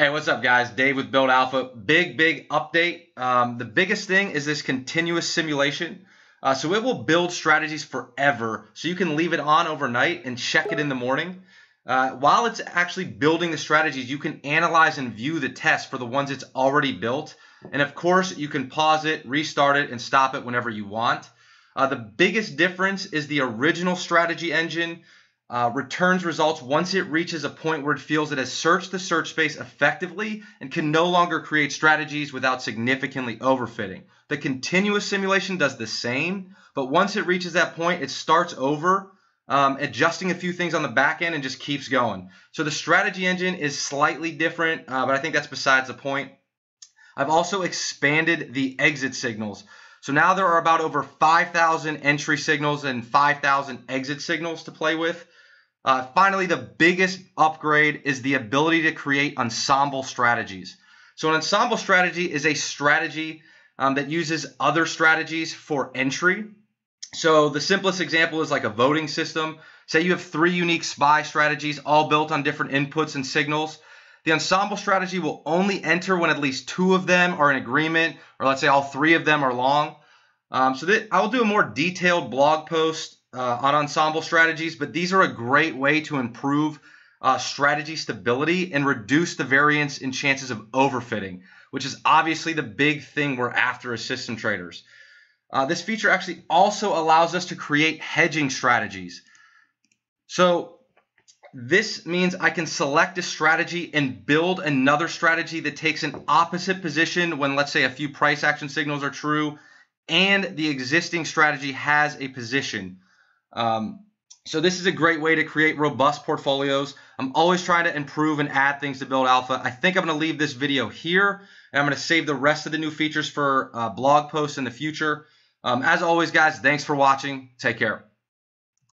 Hey, what's up, guys? Dave with Build Alpha. Big, big update. Um, the biggest thing is this continuous simulation. Uh, so it will build strategies forever. So you can leave it on overnight and check it in the morning. Uh, while it's actually building the strategies, you can analyze and view the tests for the ones it's already built. And of course, you can pause it, restart it, and stop it whenever you want. Uh, the biggest difference is the original strategy engine uh, returns results once it reaches a point where it feels it has searched the search space effectively and can no longer create strategies without significantly overfitting. The continuous simulation does the same, but once it reaches that point, it starts over, um, adjusting a few things on the back end and just keeps going. So the strategy engine is slightly different, uh, but I think that's besides the point. I've also expanded the exit signals. So now there are about over 5,000 entry signals and 5,000 exit signals to play with. Uh, finally, the biggest upgrade is the ability to create ensemble strategies. So, an ensemble strategy is a strategy um, that uses other strategies for entry. So, the simplest example is like a voting system. Say you have three unique SPY strategies, all built on different inputs and signals. The ensemble strategy will only enter when at least two of them are in agreement, or let's say all three of them are long. Um, so that I will do a more detailed blog post uh, on ensemble strategies, but these are a great way to improve uh, strategy stability and reduce the variance in chances of overfitting, which is obviously the big thing we're after as system traders. Uh, this feature actually also allows us to create hedging strategies. So this means I can select a strategy and build another strategy that takes an opposite position when, let's say, a few price action signals are true and the existing strategy has a position. Um, so this is a great way to create robust portfolios. I'm always trying to improve and add things to Build Alpha. I think I'm going to leave this video here, and I'm going to save the rest of the new features for uh, blog posts in the future. Um, as always, guys, thanks for watching. Take care.